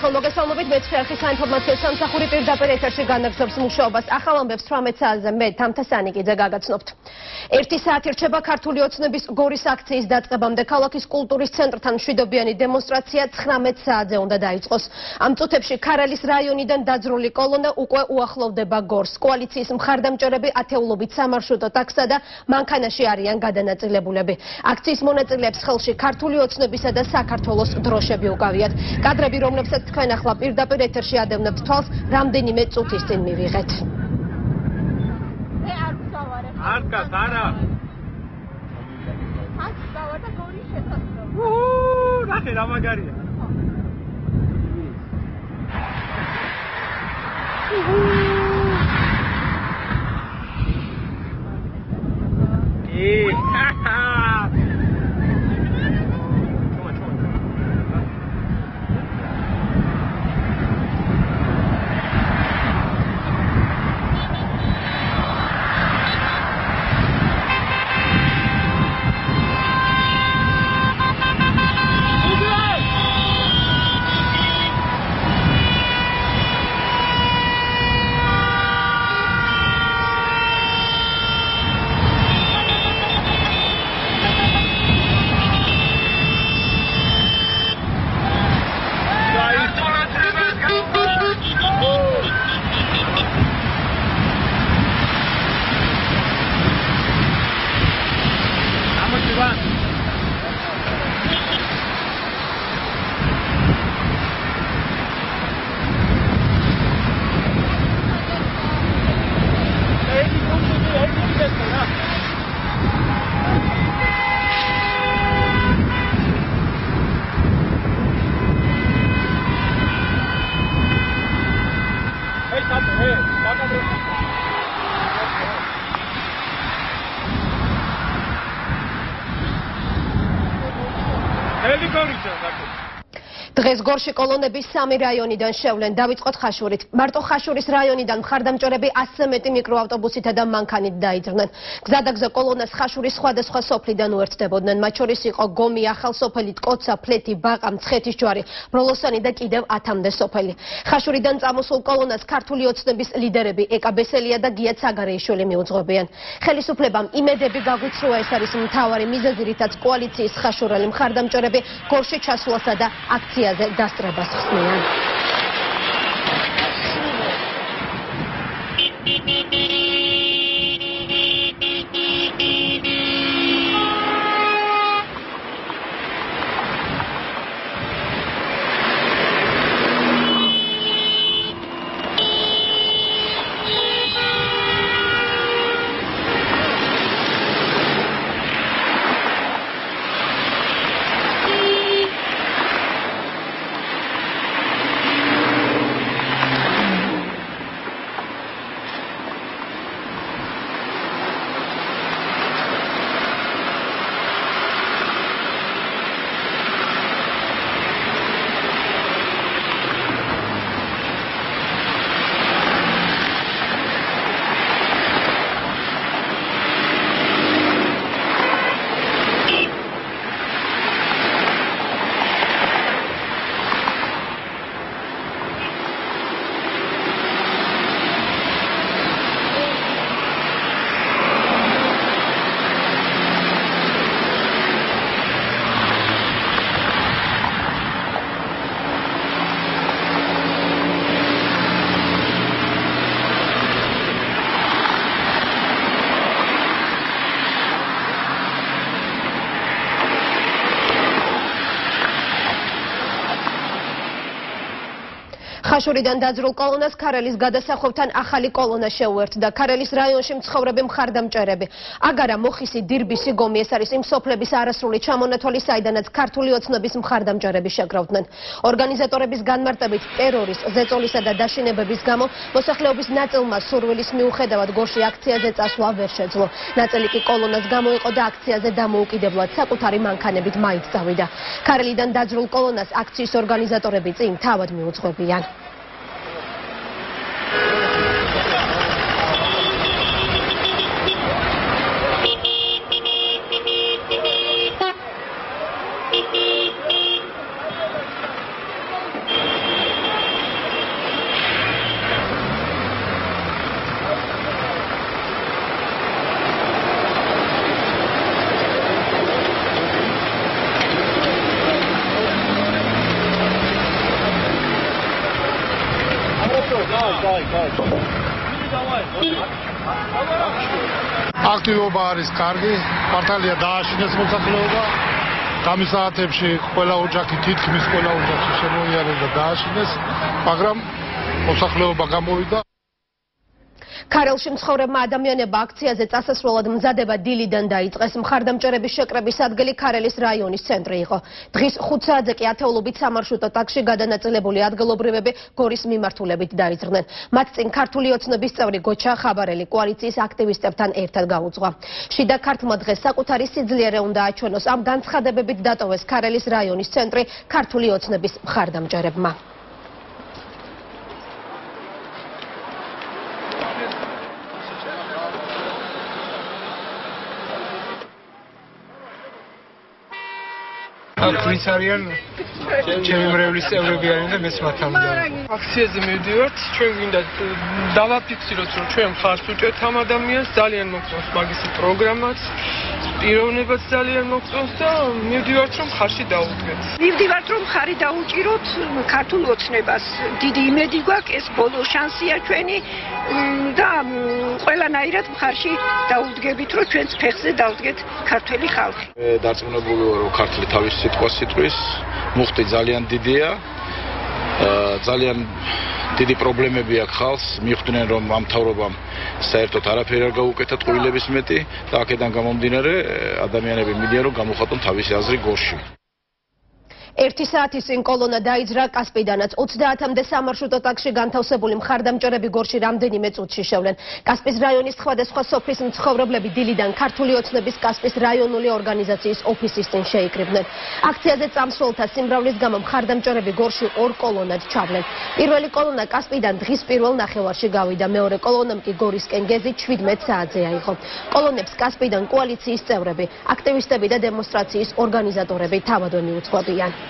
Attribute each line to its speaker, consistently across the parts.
Speaker 1: ერთხელ მოგესალმებით მეცხრე არხის საინფორმაციო სამსახური პირდაპირ ეთერში განაგზობს მუშაობას. ახალ ამბებს 18 საათზე მე თამთასანი კიდე გაგაცნობთ. ერთი საათი რჩება ქართული ოცნების გორის აქციის დაწყებამდე ქალაქის კულტურის ცენტრთან მშვიდობიანი დემონსტრაცია 19 საათზე უნდა დაიწყოს. ამ წუთებში ქარელის რაიონიდან დაძრული კოლონა უკვე უახლოვდება გორს. კოალიციის მხარდამჭერები ათეულობით სამარშრუტო ტაქსსა და მანქანაში არიან გადანაწილებულები. აქციის მონაწილეებს ხელში ქართული ოცნებისა და საქართველოს დროშები უკავიათ. კადრები რომლებსაც თქვენ ახლა პირდაპირ ეთერში ადევნებთ თვალს, რამდენიმე წუთის წინ მივიღეთ.
Speaker 2: მე არ ვსავარებ.
Speaker 3: არ გას არა.
Speaker 2: აქ დავა და გორი შესაძლოა.
Speaker 3: უუ, ნახე რა მაგარია.
Speaker 1: გორში კოლონები სამი რაიონიდან შევლენ. დავიწყოთ ხაშურით. მარტო ხაშურის რაიონიდან მხარდამჭერები 100 მეტი მიკროავტობუსითა და მანქანით დაიძრნენ. გზადაგზა კოლონას ხაშურის სხვადასხვა სოფლიდან უერთდებოდნენ. მათ შორის იყო გომი ახალსოფელი ტკოცა ფლეთი ბაყა მცხეთის ჯვარი ბროლოსანი და კიდევ 10-მდე სოფელი. ხაშურიდან წამოსულ კოლონას ქართული ოცნების ლიდერები ეკა ბესელია და გია ცაგარეიშვილი მიუძღვებიან ხელისუფლებამ იმედები გაგვიცრუა ეს არის მთავარი მიზეზი რითაც კოალიციის ხაშურელი მხარდამჭერები გორში ჩასვლასა და აქციაზე das trabaços na. ხაშურიდან დაძრულ კოლონას ქარელის გადასახვევთან ახალი კოლონა შეუერთდა. ქარელის რაიონში მცხოვრები მხარდამჭერები. აგარა მოხისი დირბისი გომი ეს არის იმ სოფლების არასრული ჩამონათვალი, საიდანაც ქართული ოცნების მხარდამჭერები შეკრავდნენ. ორგანიზატორების განმარტებით ტერორის, ზეწოლისა და დაშინებების გამო მოსახლეობის ნაწილმა სურვილის მიუხედავად გორში აქციაზე წასვლა ვერ შეძლო. ნაწილი კი კოლონას გამოიყო და აქციაზე დამოუკიდებლად საკუთარი მანქანებით მაინც წავიდა. ქარელიდან დაძრულ კოლონას აქციის ორგანიზატორები წინ თავად მიუძღვებიან.
Speaker 4: არის კარგი, პარტალია დააშინეს მოსახლეობა. გამისაათებში ყველა ოჯახი თითქმის ყველა ოჯახი შემოიარეს და დააშინეს, მაგრამ მოსახლეობა გამოვიდა
Speaker 1: ქარელში მცხოვრებმა ადამიანებმა აქციაზე წასასვლელად მზადება დილიდან დაიწყეს. მხარდამჭერების შეკრების ადგილი ქარელის რაიონის ცენტრი იყო. დღის 5 საათზე კი ათეულობით სამარშრუტო ტაქსში გადანაწილებული ადგილობრივები გორის მიმართულებით დაიძრნენ. მათ წინ ქართული ოცნების წევრი გოჩა ხაბარელი კოალიციის აქტივისტებთან ერთად გაუძღვა. შიდა ქართლმა დღეს საკუთარი სიძლიერე უნდა აჩვენოს ამ განცხადებებით დატოვეს ქარელის რაიონის ცენტრი ქართული ოცნების მხარდამჭერებმა.
Speaker 5: აქ ვინც არიან ჩემი მრევლის წევრები არიან და მეც მათამდე აქციაზე მივდივართ ჩვენ გვინდა დავაფიქსიროთ რომ ჩვენ ხარს უჭერთ ამ ადამიანს ძალიან მოგწონს მაგისი პროგრამაც პიროვნებაც ძალიან მოგწონს და მივდივართ რომ ხარში დაუდგეთ
Speaker 6: მივდივართ რომ ხარი დაუჭიროთ ქართულ ოცნებას. დიდი იმედი გვაქვს ეს ბოლო შანსია ჩვენი და ყველანაირად მხარში დაუდგებით რომ ჩვენს ფეხზე დავდგეთ ქართული ხალხი.
Speaker 7: დარწმუნებული ვარ რომ ქართული თავის სიტყვა სიტყვის. მუხტი ძალიან დიდია. ძალიან დიდი პრობლემები აქვს ხალხს. მიხვდნენ რომ ამ თავრობამ საერთოდ არაფერი არ გაუკეთა ტყუილების მეტი და აქედან გამომდინარე ადამიანები მიდიან რომ გამოხატონ თავისი აზრი გორში
Speaker 1: ერთი საათის წინ კოლონა დაიძრა კასპიდანაც 30-მდე სამარშრუტო ტაქსში განთავსებული მხარდამჭერები გორში რამდენიმე წუთში შევლენ. კასპის რაიონის სხვადასხვა სოფლის მცხოვრებლები დილიდან ქართული ოცნების კასპის რაიონული ორგანიზაციის ოფისის წინ შეიკრიბნენ. აქციაზე წამსვლელთა სიმრავლის გამო მხარდამჭერები გორში ორ კოლონად ჩავლენ. პირველი კოლონა კასპიდან დღის პირველ ნახევარში გავიდა, მეორე კოლონამ კი გორისკენ გეზით 17 საათზე აიღო. კოლონებს კასპიდან კოალიციის წევრები, აქტივისტები და დემონსტრაციის ორგანიზატორები თავადვე მიუძღვებიან.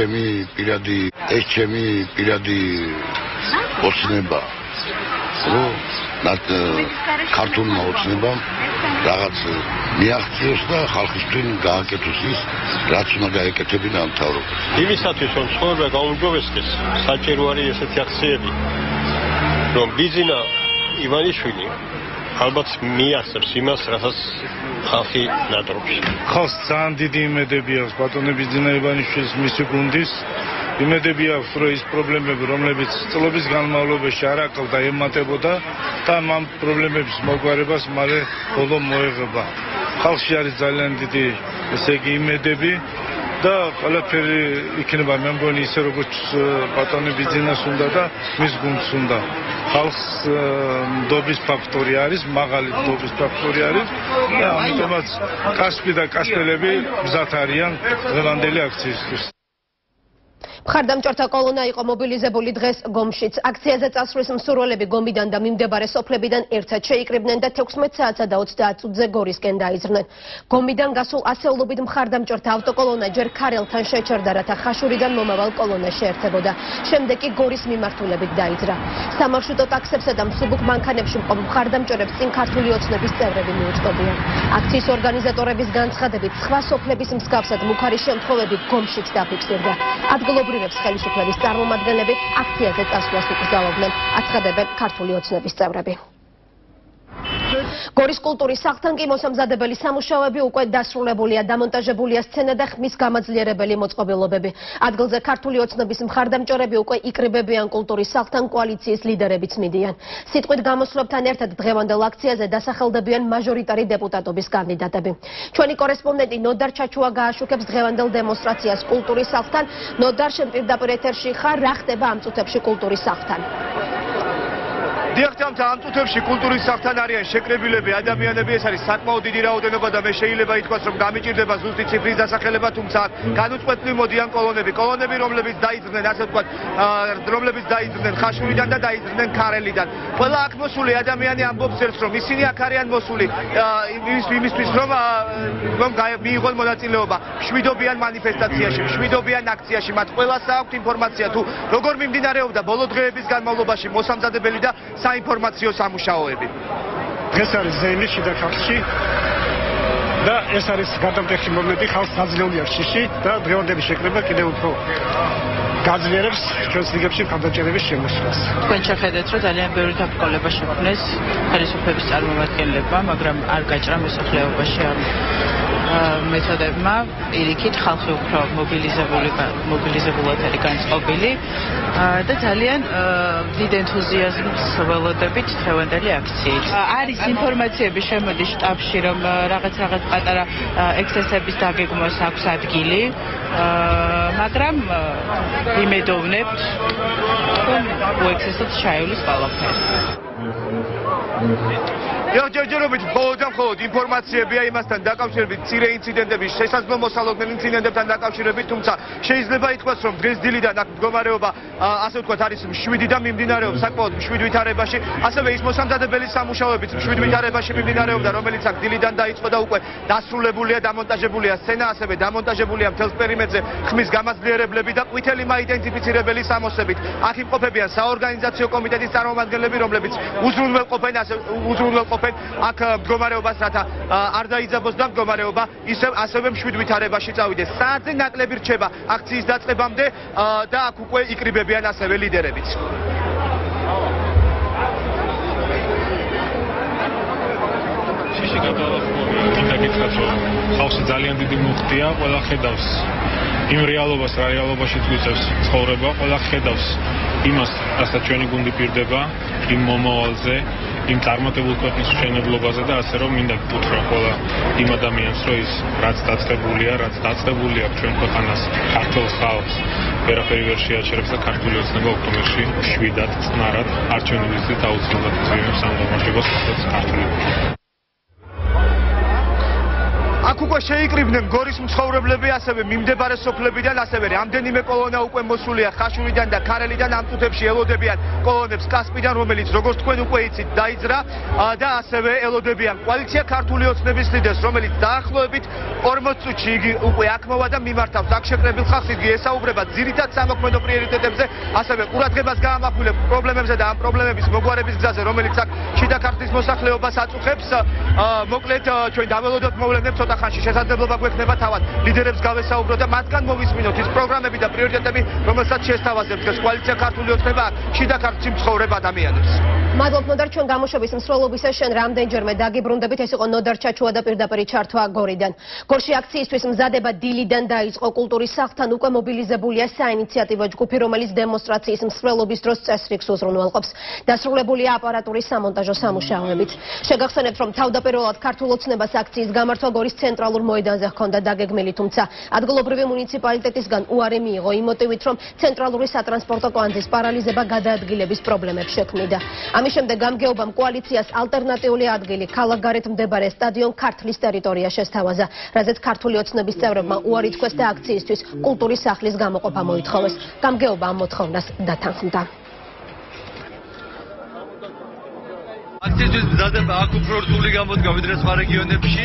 Speaker 8: ჩემი პირადი ეს ჩემი პირადი ოცნება რომ ნათ ქართულმა ოცნებამ რაღაც მიაღწიოს და ხალხისთვის გააკეთოს ის რაც უნდა გაეკეთებინა ამ თავრობას
Speaker 9: იმისათვის რომ ცხოვრება გაუმჯობესდეს საჭირო არის ესეთი აქციები რომ ბიზინა ივანიშვილი ალბათ მიახსებს იმას რასაც ხალხი ნატრობს.
Speaker 4: ხალხს ძალიან დიდი იმედები აქვს ბატონების დინაებანიშვილის მისი გუნდის იმედები აქვს რომ ის პრობლემები რომლებიც წლების განმავლობაში არ აკლდა ემატებოდა და ამ პრობლემების მოგვარებას მალე ბოლო მოეღება. ხალხში არის ძალიან დიდი ესე იგი იმედები და ყველაფერი იქნება. მე მგონი ისე როგორც ბატონების ძინას უნდა და მის გუნდს უნდა. ხალხს დობის ფაქტორი არის მაღალი დობის ფაქტორი არის და ამიტომაც კასპი და კასპელები მზად არიან დღევანდელი აქციისთვის
Speaker 1: მხარდამჭერთა კოლონა იყო მობილიზებული დღეს გომშიც. აქციაზე წასვლის მსურველები გომიდან და მიმდებარე სოფლებიდან ერთად შეიკრიბნენ და 16 საათსა და 30 წუთზე გორისკენ დაიზრნენ. გომიდან გასულ ასეულობით მხარდამჭერთა ავტოკოლონა ჯერ ქარელთან შეჩერდა, რათა ხაშურიდან მომავალ კოლონას შეერთებოდა. შემდეგ კი გორის მიმართულებით დაიძრა. სამარშრუტო ტაქსებსა და მსუბუქ მანქანებში მყოფ მხარდამჭერებს წინ ქართული ოცნების წევრები მიუძღობიან. აქციის ორგანიზატორების განცხადებით, სხვა სოფლების მსგავსად მუქარი შემთხვევები გომშიც დაფიქსირდა. ადგილობრივი აქტივებს ხელისუფლების წარმომადგენლები აქციაზე წასვლას უკრძალავდნენ, აცხადებენ ქართული ოცნების წევრები. გორის კულტურის სახლთან კი მოსამზადებელი სამუშაოები უკვე დასრულებულია, დამონტაჟებულია სცენა და ხმის გამაძლიერებელი მოწყობილობები. ადგილზე ქართული ოცნების მხარდამჭერები უკვე იკრიბებიან კულტურის სახლთან კოალიციის ლიდერებიც მიდიან. სიტყვით გამოსვლებთან ერთად დღევანდელ აქციაზე დასახელდებიან მაჟორიტარი დეპუტატობის კანდიდატები. ჩვენი კორესპონდენტი ნოდარ ჩაჩუა გააშუქებს დღევანდელ დემონსტრაციას კულტურის სახლთან. ნოდარ შენ პირდაპირ ეთერში ხარ, რა ხდება ამ წუთებში კულტურის სახლთან?
Speaker 10: დიახტამთა ამ წუთებში კულტურის საფთან არიან შეკრებილები ადამიანები, ეს არის საკმაოდ დიდი რაოდენობა და მე შეიძლება ითქვას, რომ გამიჭირდება ზუსტი ციფრის დასახელება, თუმცა განუწყვეტლივ მოდიან კოლონები, კოლონები, რომლებიც დაიძრნენ, ასე ვთქვათ, რომლებიც დაიძრნენ ხაშურიდან და დაიძრნენ ქარელიდან. ყველა აქ მოსული ადამიანი ამბობს ერთს, რომ ისინი აქ არიან მოსული იმის იმისთვის, რომ რომ მიიღონ მონაწილეობა შვიდობიან მანიფესტაციაში, შვიდობიან აქციაში. მათ ყველას აქვთ ინფორმაცია თუ როგორ მიმდინარეობდა ბოლო დღეების განმავლობაში მოსამზადებელი და საინფორმაციო სამუშაოები.
Speaker 11: დღეს არის ზეიმი შიდა ხალხში და ეს არის გადამტეხი მომენტი ხალხს გაძლიერია შიში და დღევანდელი შეკრება კიდევ უფრო გაძლიერებს ჩვენს ლიგებში ხალხაჭერების შემოსვლას.
Speaker 12: თქვენ შეხედეთ, რომ ძალიან ბევრი დაბკოლება შექმნეს ხელისუფლების წარმომადგენლებმა, მაგრამ არ გაჭრა მოსახლეობაში ამ მეთოდებმა პირიქით ხალხი უფრო მობილიზებული მობილიზებულად არის განწყობილი და ძალიან დიდ ენთუზიაზმს ველოდებით დღევანდელი აქციით. არის ინფორმაციები შემოდის შტაბში რომ რაღაც რაღაც პატარა ექსცესების დაგეგმვას აქვს ადგილი. მაგრამ იმედოვნებთ რომ უექსესოდ ჩაივლის ყველაფერი. Thank you.
Speaker 10: ჯერჯერობით მხოლოდ და მხოლოდ ინფორმაციებია იმასთან დაკავშირებით, ცირე ინციდენტების შესაძლო მოსალოდნელ ინციდენტებთან დაკავშირებით, თუმცა შეიძლება ითქვას, რომ დღეს დილიდან აქ მდგომარეობა ასე ვთქვათ არის მშვიდი და მიმდინარეობს საკმაოდ მშვიდ ვითარებაში, ასევე ის მოსამზადებელი სამუშაოებიც მშვიდ ვითარებაში მიმდინარეობდა, რომელიც აქ დილიდან დაიწყო და უკვე დასრულებულია, დამონტაჟებულია სცენა, ასევე დამონტაჟებულია მთელს პერიმეტრზე ხმის გამაძლიერებლები და ყვითელი მაიდენტიფიცირებელი სამოსებით. აქ იმყოფებიან საორგანიზაციო კომიტეტის წარმომადგენლები, რომლებიც უზრუნველყოფენ ასე უზრუნველყოფენ ყოფენ აქ მდგომარეობას რათა არ დაიძაბოს და მდგომარეობა ისევ ასევე მშვიდ ვითარებაში წავიდეს. საათზე ნაკლები რჩება აქციის დაწყებამდე და აქ უკვე იკრიბებიან ასევე ლიდერებიც.
Speaker 13: შიში გადაალახვა გიტაკითხავს რომ ხალხში ძალიან დიდი მუხტია ყველა ხედავს იმ რეალობას რა რეალობაშიც გვიწევს ცხოვრება ყველა ხედავს იმას რასაც ჩვენი გუნდი პირდება იმ მომავალზე იმ წარმატებულ ქვეყნის მშენებლობაზე და ასე რომ მინდა გითხრა ყველა იმ ადამიანს, რომ ის რაც დაწყებულია, რაც დაწყებული აქვს ჩვენ ქვეყანას, ქართულ ხალხს, ვერაფერი ვერ შეაჩერებს და ქართული ოცნება ოქტომბერში შვიდად, წნარად, არჩევნების დღით აუცილებლად იწვევს ამ გამარჯვებას, რასაც ქართული.
Speaker 10: აქ უკვე შეიკრიბნენ გორის მცხოვრებლები ასევე მიმდებარე სოფლებიდან ასევე რამდენიმე კოლონა უკვე მოსულია ხაშურიდან და ქარელიდან ამ წუთებში ელოდებიან კოლონებს კასპიდან რომელიც როგორც თქვენ უკვე იცით დაიძრა. და ასევე ელოდებიან კოალიცია ქართული ოცნების ლიდერს რომელიც დაახლოებით 40 წუთში იგი უკვე აქ მოვა და მიმართავს. აქ შეკრებილ ხალხს იგი ესაუბრება ძირითად სამოქმედო პრიორიტეტებზე ასევე ყურადღებას გაამახვილებს პრობლემებზე და ამ პრობლემების მოგვარების გზაზე რომელიც აქ შიდა ქართლის მოსახლეობას აწუხებს. მოკლედ ჩვენ დაველოდოთ მოვლენებს ცოტა ხანში შესაძლებლობა გვექნება თავად ლიდერებს გავესაუბრო და მათგან მოვისმინოთ ის პროგრამები და პრიორიტეტები, რომელსაც შეესთავაზებს დღეს koalitzia ქართული ოცნება შიდა ქართლში მცხოვრებ ადამიანებს.
Speaker 1: მადლობთ ნოდარ ჩვენ გამოშვების მსვლელობისა შენ რამდენჯერმე დაგიბრუნდებით ეს იყო ნოდარ ჩაჩუა და პირდაპირი ჩართვა გორიდან. გორში აქციისთვის მზადება დილიდან დაიწყო კულტურის სახლთან უკვე მობილიზებულია საინიციატივო ჯგუფი რომელიც დემონსტრაციის მსვლელობის დროს წესრიგს უზრუნველყოფს. დასრულებულია აპარატურის სამონტაჟო სამუშაოებით. შეგახსენებთ რომ თავდაპირველად ქართულ ოცნებას აქციის გამართვა გორის ცენტრი ცენტრალურ მოედანზე ჰქონდა დაგეგმილი, თუმცა ადგილობრივი მუნიციპალიტეტისგან უარი მიიღო იმ მოტივით, რომ ცენტრალური სატრანსპორტო კვანძის პარალიზება გადაადგილების პრობლემებს შექმნიდა. ამის შემდეგ გამგეობამ კოალიციას ალტერნატიული ადგილი ქალაქ გარეთ მდებარე სტადიონ ქართლის ტერიტორია შესთავაზა, რაზეც ქართული ოცნების წევრებმა უარი თქვეს და აქციისთვის კულტურის სახლის გამოყოფა მოითხოვეს. გამგეობა ამ მოთხოვნას დათანხმდა.
Speaker 3: მათთვის მზადება აქ უფრო რთული გამოდგა ვიდრე სხვა რეგიონებში,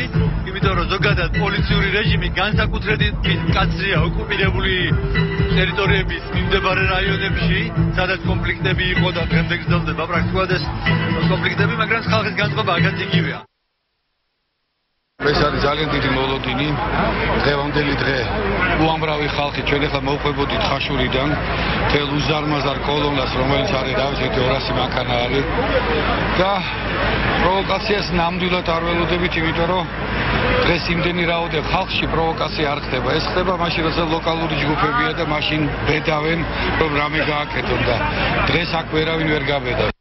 Speaker 3: იმიტომ რომ ზოგადად პოლიციური რეჟიმი განსაკუთრებით მკაცრია ოკუპირებული ტერიტორიების მიმდებარე რაიონებში, სადაც კონფლიქტები იყო და დღემდე გრძელდება
Speaker 10: პრაქტიკულად ეს კონფლიქტები, მაგრამ ხალხის განწყობა აქაც იგივეა. ეს
Speaker 14: არის ძალიან დიდი მოლოდინი. დღევანდელი დღე უამრავი ხალხი ჩვენ ახლა მოვყვებოდით ხაშურიდან. თელ უზარმაზარ კოლონას რომელიც არის დავიწყეთ 200 მანქანა არის და პროვოკაციას ნამდვილად არ ველოდებით იმიტომ რომ დღეს იმდენი რაოდე ხალხში პროვოკაცია არ ხდება. ეს ხდება მაშინ როცა ლოკალური ჯგუფებია და მაშინ ბედავენ რომ რამე გააკეთონ და დღეს აქ ვერავინ ვერ გაბედა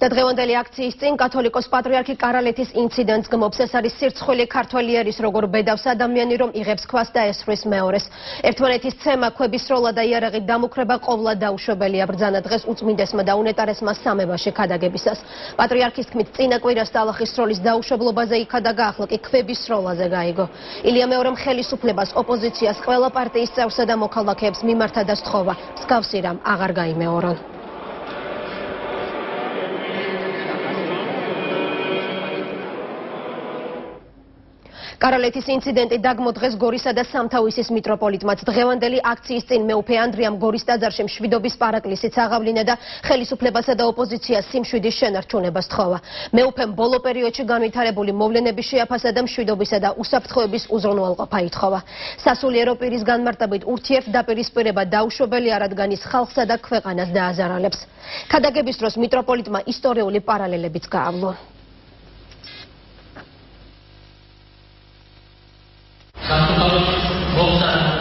Speaker 1: და დღევანდელი აქციის წინ კათოლიკოს პატრიარქი კარალეთის ინციდენტს გმობს. ეს არის სირცხვილი ქართველი ერის როგორ ბედავს ადამიანი რომ იღებს ქვას და ესხვის მეორეს. ერთმანეთის ცემა ქვების როლა და იარაღი დამუქრება ყოვლა დაუშვებელია. ბრძანა დღეს უწმინდესმა და უნეტარესმა სამებაში ქადაგებისას. პატრიარქის თქმით წინა კვირას ტალახის როლის დაუშვებლობაზე იქადაგა ახლა კი ქვების როლაზე გაიგო. ილია მეორემ ხელისუფლებას ოპოზიციას ყველა პარტიის წევრსა და მოქალაქეებს მიმართა და სთხოვა. მსგავსი რამ აღარ გაიმეორონ კარალეთის ინციდენტი დაგმოდღეს გორისა და სამთავისის მიტროპოლიტმაც. დღევანდელი აქციის წინ მეუფე ანდრიამ გორის ტაძარში მშვიდობის პარაკლისიც აღავლინა და ხელისუფლებასა და ოპოზიციას სიმშვიდის შენარჩუნებას თხოვა. მეუფემ ბოლო პერიოდში განვითარებული მოვლენების შეაფასა და მშვიდობისა და უსაფრთხოების უზრუნველყოფა ითხოვა. სასულიერო პირის განმარტებით ურთიერთ დაპირისპირება დაუშვებელია რადგან ის ხალხსა და ქვეყანას დააზარალებს. ქადაგების დროს მიტროპოლიტმა ისტორიული პარალელებიც გაავლო
Speaker 15: სამწუხაროდ მოხდა რამდენიმე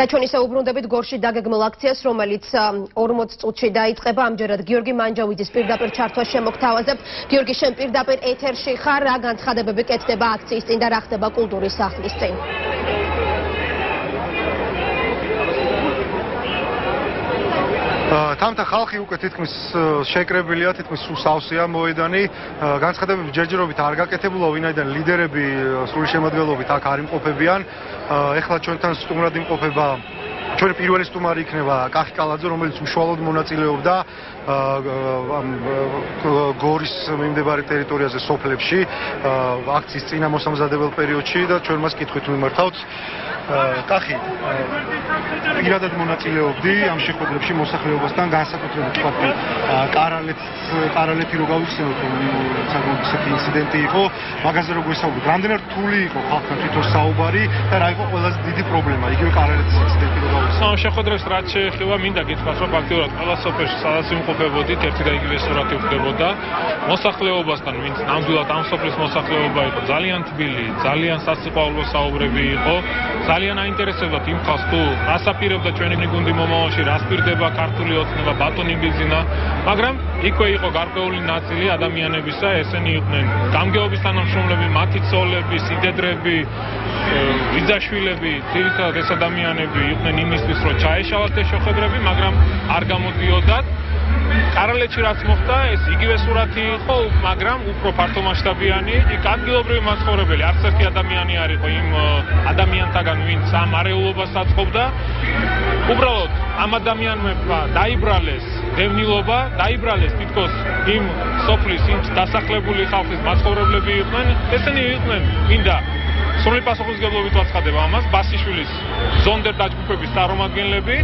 Speaker 1: და ჩვენ ისე უბრუნდებით გორში დაგეგმილ აქციას, რომელიც 40 წუთში დაიწყება. ამჯერად გიორგი მანჯავიძის პირდაპირ ჩართვას შემოგთავაზებთ. გიორგი, შენ პირდაპირ ეთერში ხარ, რა განცხადებები კეთდება აქციის წინ და რა ხდება კულტურის სახლის წინ?
Speaker 16: თამთა ხალხი უკვე თითქმის შეკრებილია, თითქმის უსავსეა მოედანი. განცხადებები ჯერჯერობით არ გაკეთებულა, ვინაიდან ლიდერები სრული შემოადგენლობით აქ არ იმყოფებიან. ეხლა ჩვენთან სტუმრად იმყოფება ჩვენი პირველი სტუმარი იქნება კახი კალაძე, რომელიც უშუალოდ მონაწილეობდა გორის მიმდებარე ტერიტორიაზე სოფლებში აქციის წინამოსამზადებელ პერიოდში და ჩვენ მას კითხვით მიმართავთ. კახი პირადად მონაწილეობდი ამ შეხვედრებში მოსახლეობასთან განსაკუთრებით თქვა კარალეთ კარალეთი რო გავიხსენოთ რომ საკუთარი ისეთი ინციდენტი იყო მაგაზე რო გვესაუბრეთ რამდენად რთული იყო ხალხთან თვითონ საუბარი და რა იყო ყველაზე დიდი პრობლემა იგივე კარალეთის ინციდენტი რო გავიხსენოთ
Speaker 13: ამ შეხვედრებს რაც შეეხება მინდა გითხრათ რომ ფაქტობრივად ყველა სოფელში სადაც იმყოფებოდით ერთი და იგივე სურათი ხდებოდა მოსახლეობასთან ვინც ნამდვილად ამ სოფლის მოსახლეობა იყო ძალიან თბილი ძალიან სასიყვარულო საუბრები იყო. ძალიან აინტერესებდათ იმ ხალხს თუ რასაპირებდა ჩვენი გუნდი მომავალში, რას პირდება ქართული ოცნება ბატონი ბიზინა, მაგრამ იქვე იყო გარკვეული ნაწილი ადამიანებისა, ესენი იყვნენ გამგეობის თანამშრომლები, მათი ცოლები, სიდედრები, ვიძაშვილები, თვითონ ეს ადამიანები იყვნენ იმისთვის, რომ ჩაეშალათ ეს შეხვედრები, მაგრამ არ გამოდიოდათ კარალეთში რაც მოხდა, ეს იგივე სურათი იყო, მაგრამ უფრო ფართომასშტაბიანი, იქ ადგილობრივი მაცხოვრებელი, არც ერთი ადამიანი არ იყო იმ ადამიანთაგან, ვინც ამ არეულობას აწყობდა. უბრალოდ ამ ადამიანებმა დაიბრალეს დევნილობა, დაიბრალეს თითქოს იმ სოფლის იმ დასახლებული ხალხის მაცხოვრებლები იყვნენ, ესენი იყვნენ მინდა სრული პასუხისგებლობით ვაცხადება ამას, ბასიშვილის ზონდერ დაჯგუფების წარმომადგენლები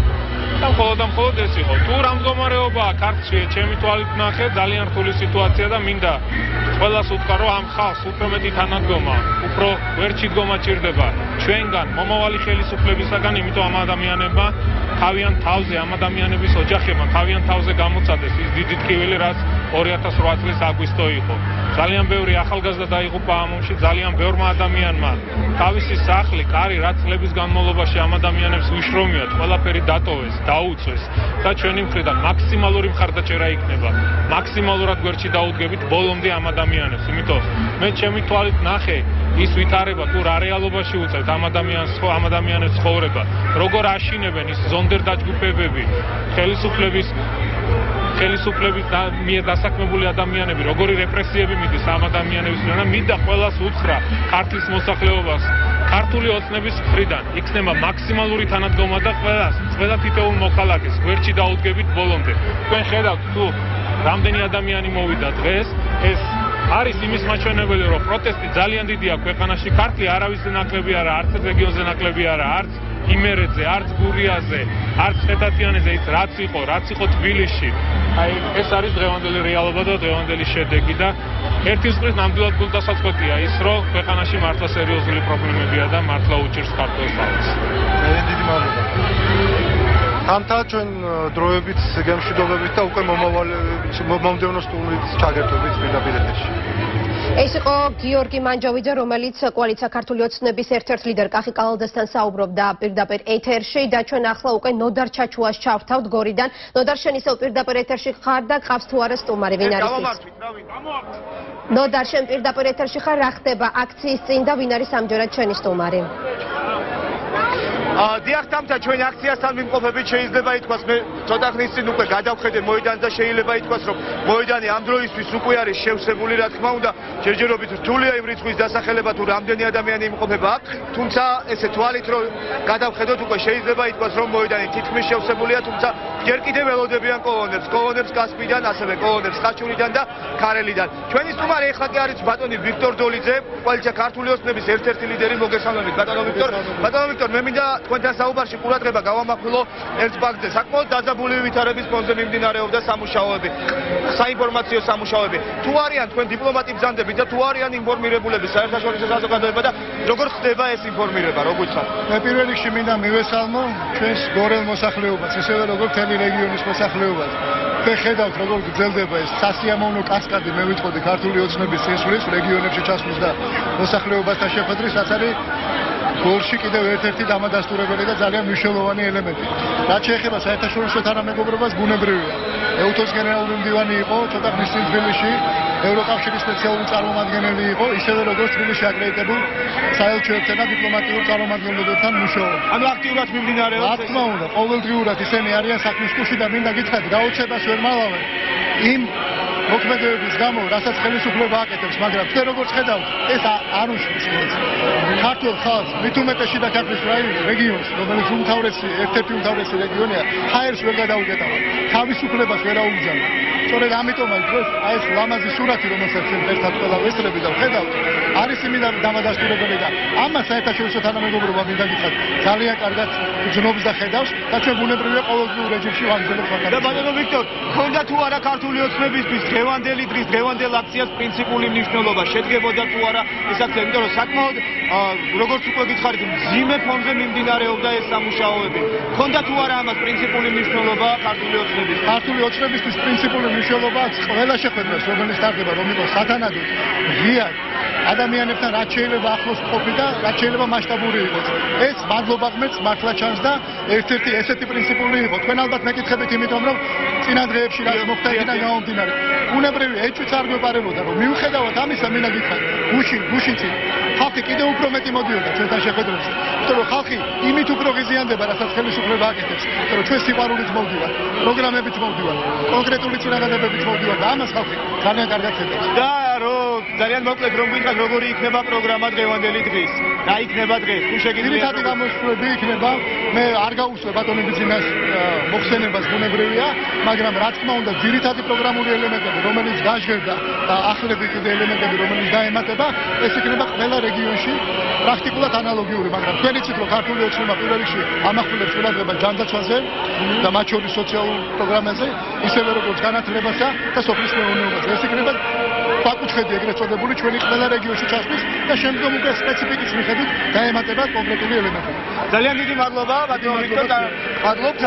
Speaker 13: და მხოლოდ და მხოლოდ ეს იყო. თუ რა მდგომარეობაა ქართლში, ჩემი თვალით ნახე, ძალიან რთული სიტუაცია და მინდა ყველას უთქვა, რომ ამ ხალხს უფრო მეტი თანადგომა, უფრო ვერჩი დგომა ჭირდება ჩვენგან, მომავალი ხელისუფლებისაგან, იმიტომ ამ ადამიანებმა თავიანთ თავზე, ამ ადამიანების ოჯახებმა თავიანთ თავზე გამოცადეს ის დიდი ტკივილი, რაც 2008 წლის აგვისტო იყო. ძალიან ბევრი ახალგაზრდა დაიღუპა ამ ომში, ძალიან ბევრმა ადამიანმა თავისი სახლი, კარი, რაც წლების განმავლობაში ამ ადამიანებს უშრომიათ, ყველაფერი დატოვეს, დაუწეს და ჩვენი მხრიდან მაქსიმალური მხარდაჭერა იქნება. მაქსიმალურად გვერდში დაუდგებით ბოლომდე ამ ადამიანებს, იმიტომ მე ჩემი თვალით ნახე ის ვითარება თუ რა რეალობაში უწევთ ამ ადამიანს ხო ამ ადამიანებს ცხოვრება როგორ აშინებენ ის ზონდერ დაჯგუფებები ხელისუფლების ხელისუფლების მიერ დასაქმებული ადამიანები როგორი რეპრესიები მიდის ამ ადამიანების მიერ და მინდა ყველას უთხრა ქართლის მოსახლეობას ქართული ოცნების მხრიდან. იქნება მაქსიმალური თანადგომა და ყველას ყველა თითოეულ მოქალაქეს გვერდში დაუდგებით ბოლომდე. თქვენ ხედავთ თუ რამდენი ადამიანი მოვიდა დღეს ეს არის იმის მაჩვენებელი რომ პროტესტი ძალიან დიდია ქვეყანაში. ქართლი არავის ნაკლები არა არც რეგიონზე ნაკლები არა არც იმერეთზე არც გურიაზე არც ხეთათიანეზე ის რაც იყო რაც იყო თბილისში. აი ეს არის დღევანდელი რეალობა და დღევანდელი შედეგი და ერთი მხრივ ნამდვილად გულდასაწყოტია ის რომ ქვეყანაში მართლა სერიოზული პრობლემებია და მართლა უჭირს ქართულ ხალხს
Speaker 16: ძალიან დიდი მადლობა თამთა ჩვენ დროებით გემშვიდობებით და უკვე მომავალი მომდევნო სტუმრით ჩაგერთვებით პირდაპირეთში.
Speaker 1: ეს იყო გიორგი მანჯოვიძე, რომელიც კოალიცია ქართული ოცნების ერთ-ერთ ლიდერ კახი კალალდასთან საუბრობდა პირდაპირ ეთერში და ჩვენ ახლა უკვე ნოდარ ჩაჩუას ჩავთავთ გორიდან. ნოდარ შენ ისევ პირდაპირ ეთერში ხარ და ყავს თუ არა სტუმარი, ვინ არის ის? ნოდარ შენ პირდაპირ ეთერში ხარ, რა ხდება აქციის წინ და ვინ არის ამჯერად ჩვენი სტუმარი?
Speaker 10: დიახ თამთა ჩვენ აქციასთან მიმყოფებით შეიძლება ითქვას. მე ცოტა ხნის წინ უკვე გადავხედე მოედანს და შეიძლება ითქვას რომ მოედანი ამ დროისთვის უკვე არის შევსებული რა თქმა უნდა ჯერჯერობით რთულია იმ რიცხვის დასახელება თუ რამდენი ადამიანი იმყოფება. აქ თუმცა ესე თვალით რომ გადავხედოთ უკვე შეიძლება ითქვას რომ მოედანი თითქმის შევსებულია თუმცა ჯერ კიდევ ველოდებიან კოლონებს კოლონებს კასპიდან ასევე კოლონებს ხაჩურიდან და ქარელიდან ჩვენი სტუმარი ახლა კი არის ბატონი ვიქტორ დოლიძე კვალიცია ქართული ოცნების ერთ-ერთი ლიდერი მოგესალმებით ბატონო ვიქტორ ბატონო ვიქტორ მე მინდა თქვენთან საუბარში ყურადღება გავამახვილო ერთ ფაქტზე. საკმაოდ დაძაბული ვითარების ფონზე მიმდინარეობდა სამუშაოები, საინფორმაციო სამუშაოები. თუ არიან თქვენ დიპლომატი ბრძანდები და თუ არიან ინფორმირებულები საერთაშორისო საზოგადოება და როგორ ხდება ეს ინფორმირება, როგორცა?
Speaker 16: მე პირველ რიგში მინდა მივესალმო ჩვენს გორელ მოსახლეობას, ისევე როგორც თემი რეგიონის მოსახლეობას. მე ხედავთ როგორ გრძელდება ეს სასიამოვნო კასკადი, მე ვიტყოდი ქართული ოცნების წესვლის რეგიონებში ჩასვლის და მოსახლეობასთან შეხვედრის, რაც არის გორში კიდევ ერთ-ერთი დამადასტურებელი და ძალიან მნიშვნელოვანი ელემენტი. რაც შეეხება საერთაშორისო თანამეგობრობას, ბუნებრივია. ეუთოს გენერალური მდივანი იყო ცოტა ხნის წინ თბილისში, ევროკავშირის სპეციალური წარმომადგენელი იყო, ისევე როგორც თბილისში აკრედიტებულ საელჩოებთან და დიპლომატიურ წარმომადგენლებთან მუშაობდა.
Speaker 10: ანუ აქტიურად მიმდინარეობს
Speaker 16: რა თქმა უნდა, ყოველდღიურად ისინი არიან საქმის კურსში და მინდა გითხრათ, გაუჩებას ვერ მალავენ. იმ მოქმედებების გამო, რასაც ხელისუფლება აკეთებს, მაგრამ თქვენ როგორც ხედავთ, ეს არ უშვის ქართულ ხალხს, მით უმეტეში და ქართლის რეგიონს, რომელიც უმთავრესი, ერთ-ერთი უმთავრესი რეგიონია, ჰაერს ვერ გადაუგეტავთ. თავისუფლებას ვერ აუგზავნებთ. სწორედ ამიტომაც დღეს აი ეს ლამაზი სურათი, რომელსაც ერთად ყველა ვესწრები და ვხედავთ, არის იმიდან დამადასტურებელი და ამას საერთაშორისო თანამეგობრობა მინდა გითხრათ, ძალიან კარგად გძნობს და ხედავს და ჩვენ ბუნებრივია ყოველდღიურ რეჟიმში ვაგრძელებთ ხალხს.
Speaker 10: და ბატონო ვიქტორ, ქონდა თუ არა ქართული ოცნებისთვის დღევანდელი დღის დღევანდელ აქციას პრინციპული მნიშვნელობა შედგებოდა თუ არა აქცია იმიტომ რომ საკმაოდ როგორც უკვე გითხარით მძიმე ფონზე მიმდინარეობდა ეს სამუშაოები. ქონდა თუ არა ამას პრინციპული მნიშვნელობა ქართული ოცნების?
Speaker 16: ქართული ოცნებისთვის პრინციპული მნიშვნელობა აქვს ყველა შეხვედრას რომელიც თარდება რომ იყოს სათანადო ღია ადამიანებთან რაც შეიძლება ახლოს ყოფი და რაც შეიძლება მასშტაბური იყოს. ეს მადლობა ღმერთს მართლა ჩანს და ერთ-ერთი ესეთი პრინციპული იყო. თქვენ ალბათ მეკითხებით იმიტომ რომ წინა დღეებში რაც მოხდა იქიდან გამომდინარე უნებრივი ეჭვიც არ გვეპარებოდა რომ მიუხედავად ამისა მინდა გითხრათ გუში გუშინში ხალხი კიდევ უფრო მეტი მოდიოდა ჩვენთან შეხვედრებში იმიტომ რომ ხალხი იმით უფრო ღიზიანდება რასაც ხელისუფლება აკეთებს. იმიტომ რომ ჩვენ სიყვარულით მოვდივართ პროგრამებით მოვდივართ კონკრეტული წინადადებებით მოვდივართ და ამას ხალხი ძალიან კარგად ხედავს
Speaker 10: და რომ ძალიან მოკლედ რომ გითხრათ როგორი იქნება პროგრამა დღევანდელი დღის. რა იქნება დღეს თუ შეგიძლიათ
Speaker 16: ძირითადი გამოსვლები იქნება. მე არ გაუსვე ბატონი ბიზნეს მოხსენებას ბუნებრივია მაგრამ რა თქმა უნდა ძირითადი პროგრამული ელემენტები რომელიც გაჟღერდა და ახლები კიდე ელემენტები რომელიც დაემატება ეს იქნება ყველა რეგიონში პრაქტიკულად ანალოგიური მაგრამ თქვენ იცით რომ ქართული ოცნება პირველ რიგში ამახვილებს ყურადღება ჯანდაცვაზე და მათ შორის სოციალურ პროგრამაზე ისევე როგორც განათლებასა და სოფლის მეურნეობაზე. ეს იქნება საკუთხედი ეგრეთ წოდებული ჩვენი ყველა რეგიონში ჩასვლის და შემდგომ უკვე სპეციფიკის მიხედვით დაემატება კონკრეტული ელემენტები.
Speaker 10: ძალიან დიდი მადლობა ბატონო ვიქტორ და მადლობთ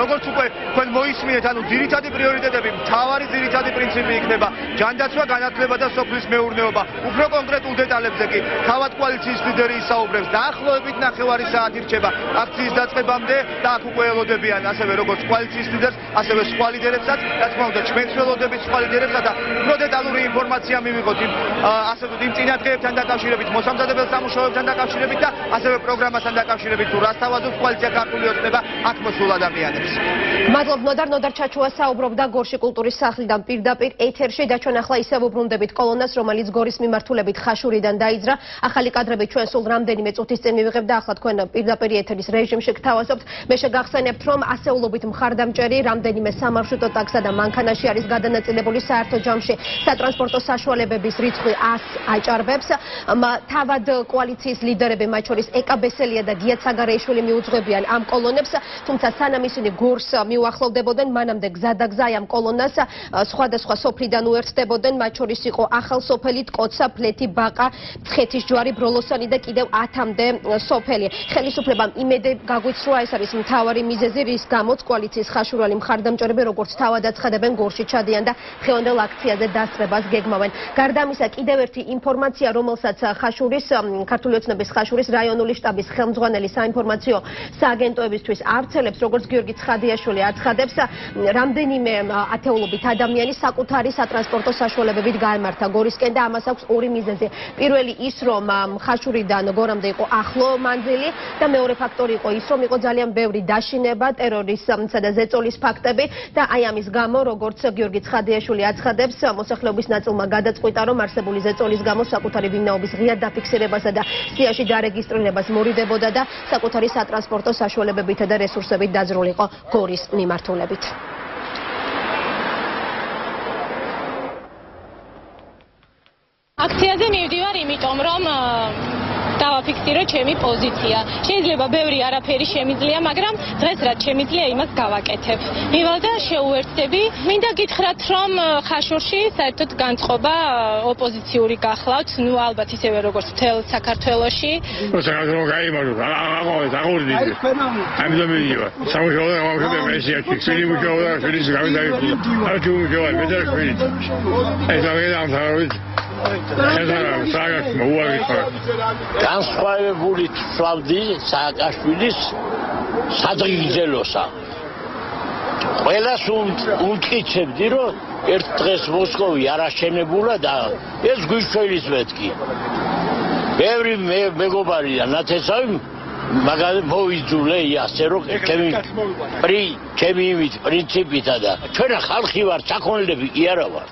Speaker 10: როგორც უკვე თქვენ მოისმინეთ ანუ ძირითადი პრიორიტეტები მთავარი ძირითადი პრინციპი იქნება ჯანდაცვა განათლება და სოფლის მეურნეობა. უფრო კონკრეტულ დეტალებზე კი თავად კოალიციის ლიდერი ისაუბრებს დაახლოებით ნახევარი საათი რჩება. აქციის დაწყებამდე და აქ უკვე ელოდებიან ასევე როგორც კოალიციის ლიდერს ასევე სხვა ლიდერებსაც რა თქმა უნდა ჩვენს ველოდებით სხვა ლიდერებსაც და უფრო დეტალურ აქტუალური ინფორმაცია მივიღოთ იმ ასე ვთქვით იმ წინადღებთან დაკავშირებით, მოსამზადებელ სამუშაოებთან დაკავშირებით და ასევე პროგრამასთან დაკავშირებით თუ რას თავაზობს კოალიცია ქართული ოცნება აქ მოსულ ადამიანებს.
Speaker 1: მადლობ ნოდარ ნოდარ ჩაჩუა საუბრობდა გორში კულტურის სახლიდან პირდაპირ ეთერში და ჩვენ ახლა ისევ უბრუნდებით კოლონას, რომელიც გორის მიმართულებით ხაშურიდან დაიძრა. ახალი კადრები ჩვენ სულ რამდენიმე წუთის წინ მივიღებთ და ახლა თქვენ პირდაპირ ეთერის რეჟიმში გთავაზობთ. მე შეგახსენებთ, რომ ასეულობით მხარდამჭერი რამდენიმე სამარშრუტო ტაქსა და მანქანაში არის გადანაწილებული საერთო ჯამში სატრანსპორტო საშუალებების რიცხვი 100 აჭარბებს. თავად კოალიციის ლიდერები, მათ შორის ეკა ბესელია და გია ცაგარეიშვილი მიუძღვებიან ამ კოლონებს, თუმცა სანამ ისინი გორს მიუახლოვდებოდნენ, მანამდე გზადაგზა ამ კოლონას სხვადასხვა სოფლიდან უერთდებოდნენ, მათ შორის იყო ახალ სოფელი, ტკოცა, ფლეთი, ბაყა, ცხეთის ჯვარი, ბროლოსანი და კიდევ 10-მდე სოფელი. ხელისუფლებამ იმედი გაგვიცრუა, ეს არის მთავარი მიზეზი, რის გამოც კოალიციის ხაშურალი მხარდამჭერები როგორც თავად აცხადებენ გორში ჩადიან და ხელონდელ აქციაზე დასწრებას გეგმავენ. გარდა ამისა, კიდევ ერთი ინფორმაცია, რომელსაც ხაშურის ქართული ოცნების ხაშურის რაიონული შტაბის ხელმძღვანელი საინფორმაციო სააგენტოებისთვის არცელებს, როგორც გიორგი ცხადიაშვილი აცხადებს, რამდენიმე ათეულობით ადამიანი საკუთარი სატრანსპორტო საშუალებებით გაემართა გორისკენ და ამას აქვს ორი მიზეზი. პირველი ის, რომ ხაშურიდან გორამდე იყო ახლო მანძილი და მეორე ფაქტორი იყო ის, რომ იყო ძალიან ბევრი დაშინება, ტერორიზმსა და ზეწოლის ფაქტები და აი ამის გამო, როგორც გიორგი ცხადიაშვილი აცხადებს, მოსახლეობის ნაწილმა გადაწყვიტა, რომ არსებული ზეწოლის გამო საკუთარი ვინაობის ღია დაფიქსირებასა და სიაში დარეგისტრირებას მორიდებოდა და საკუთარი სატრანსპორტო საშუალებებით და რესურსებით დაძრულიყო გორის მიმართულებით.
Speaker 17: აქციაზე მივდივარ იმიტომ რომ დავაფიქსირო ჩემი პოზიცია. შეიძლება ბევრი არაფერი შემიძლია, მაგრამ დღეს რაც შემიძლია, იმას გავაკეთებ. მივალ და შეუერთდები. მინდა გითხრათ, რომ ხაშურში საერთოდ განწყობა ოპოზიციური გახლავთ, ну ალბათ ისევე როგორც მთელ საქართველოში.
Speaker 18: საქართველოს გაიმარჯვა, აღავე აღურდი. ამიტომ მიდივა. სამუშაო და გამოვიდა მესიაჩი. ფილი მუშაობა ფილის გავიდა. არ ჯუმუშაობა, მე და ფილი. ეს ამერა ამთავრეთ.
Speaker 19: განსხვავებული თვალდი სააკაშვილის სადღიგრძელოსა. ყველას უმტკიცებდი რომ ერთ დღეს მოსკოვი არაშენებულა და ეს გვიშველის მეთქი. ბევრი მეგობარი და ნათესავი მაგალითად მოვიძულე ასე რომ ჩემი პრი ჩემი იმით პრინციპითა და ჩვენ ხალხი ვარ საქონლები კი არა ვარ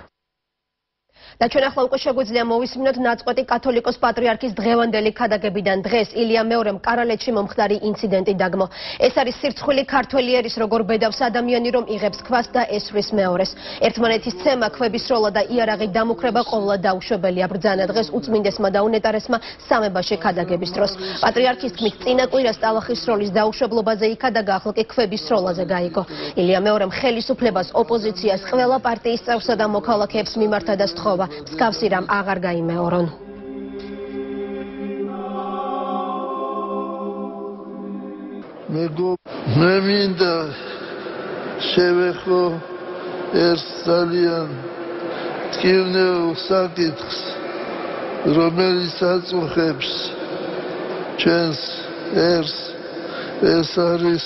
Speaker 1: და ჩვენ ახლა უკვე შეგვიძლია მოვისმინოთ ნაწყვეტი კათოლიკოს პატრიარქის დღევანდელი ქადაგებიდან. დღეს ილია მეორემ კარალეთში მომხდარი ინციდენტი დაგმო. ეს არის სირცხვილი ქართველი ერის როგორ ბედავს ადამიანი რომ იღებს ქვას და ესვრის მეორეს. ერთმანეთის ცემა ქვების როლა და იარაღი დამუქრება ყოვლა დაუშვებელია. ბრძანა დღეს უწმინდესმა და უნეტარესმა სამებაში ქადაგების დროს. პატრიარქის თქმით წინა კვირას ტალახის როლის დაუშვებლობაზე იქადაგა ახლა კი ქვების როლაზე გაიგო. ილია მეორემ ხელისუფლებას ოპოზიციას ყველა პარტიის წევრსა და მოქალაქეებს მიმართა და სთხოვა მსგავსი რამ აღარ გაიმეორონ.
Speaker 20: მეგო მე მინდა შევეხო ერთ ძალიან ტკივნეულ საკითხს რომელიც აწუხებს ჩვენს ერს ეს არის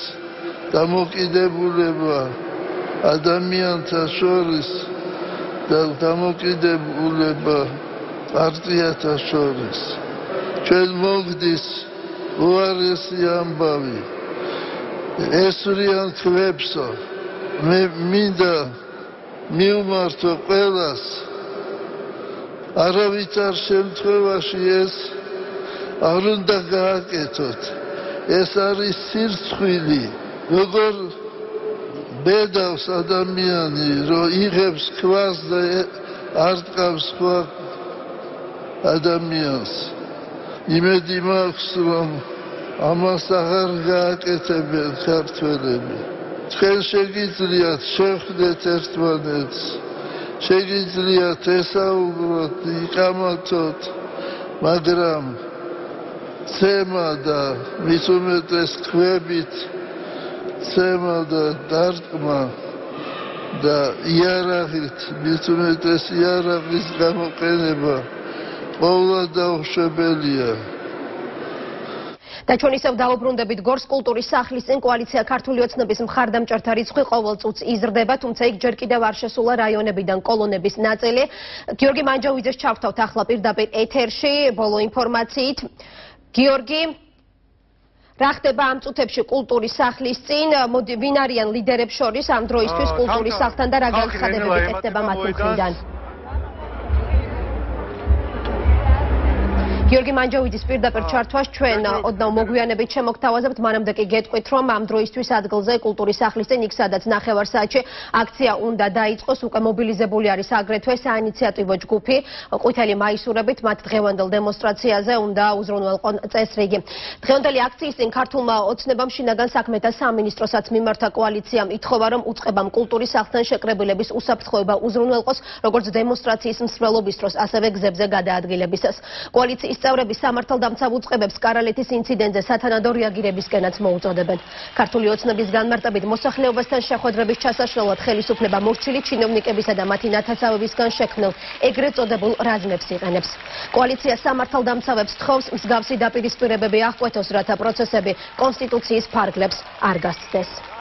Speaker 20: დამოკიდებულება ადამიანთა შორის დამოკიდებულება პარტიათა შორის. ჩვენ მოგდის უარესი ამბავი. ესრიან ხვებსო მე მინდა მიუმართო ყველას. არავითარ შემთხვევაში ეს არ უნდა გააკეთოთ. ეს არის სირცხვილი როგორ ბედავს ადამიანი რომ იღებს ქვას და არ ტყავს სხვა ადამიანს. იმედი მაქვს რომ ამას აღარ გააკეთებენ ქართველები. თქვენ შეგიძლიათ შეხვდეთ ერთმანეთს. შეგიძლიათ ესაუბროთ იკამათოთ მაგრამ ცემა და მის უმეტეს ქვებით ცემა და დარტყმა და იარაღით მithumetes იარაღის გამოყენება ყოვლა დაუშვებელია
Speaker 1: და ჩვენ ისევ დაუბრუნდებით გორს კულტურის სახლის წინ კოალიცია ქართული ოცნების მხარდამჭერთა რიცხვი ყოველ წუთს იზრდება, თუმცა იქ ჯერ კიდევ არ შესულა რაიონებიდან კოლონების ნაწილი. გიორგი მანჯავიძეს ჩავთავთ ახლა პირდაპირ ეთერში, ბოლო ინფორმაციით. გიორგი რა ხდება ამ წუთებში კულტურის სახლის წინ? ვინ არიან ლიდერებს შორის ამ დროისთვის კულტურის სახლთან და რა განცხადებები ეკეთება მათი მხრიდან? გიორგი მანჯოვიძის პირდაპირ ჩართვას ჩვენ ოდნავ მოგვიანებით შემოგთავაზებთ, მანამდე კი გეტყვით, რომ ამ დროისთვის ადგილზე კულტურის სახლის წინ იქ სადაც ნახევარ საათში აქცია უნდა დაიწყოს, უკვე მობილიზებული არის აგრეთვე საინიციატივო ჯგუფი ყვითელი მაისურებით მათ დღევანდელ დემონსტრაციაზე უნდა უზრუნველყონ წესრიგი. დღევანდელი აქციის წინ ქართულმა ოცნებამ შინაგან საქმეთა სამინისტროსაც მიმართა კოალიციამ ითხოვა, რომ უწყებამ კულტურის სახლთან შეკრებილების უსაფრთხოება უზრუნველყოს, როგორც დემონსტრაციის მსვლელობის დროს, ასევე გზებზე გადაადგილებისას. კოალიციის პარტიის წევრები სამართალდამცავ უწყებებს კარალეთის ინციდენტზე სათანადო რეაგირებისკენაც მოუწოდებენ. ქართული ოცნების განმარტებით მოსახლეობასთან შეხვედრების ჩასაშრელად ხელისუფლება მორჩილი ჩინოვნიკებისა და მათი ნათესავებისგან შექმნილ ეგრეთ წოდებულ რაზმებს იყენებს. კოალიცია სამართალდამცავებს თხოვს მსგავსი დაპირისპირებები აღკვეთოს, რათა პროცესები კონსტიტუციის ფარგლებს არ გასცდეს.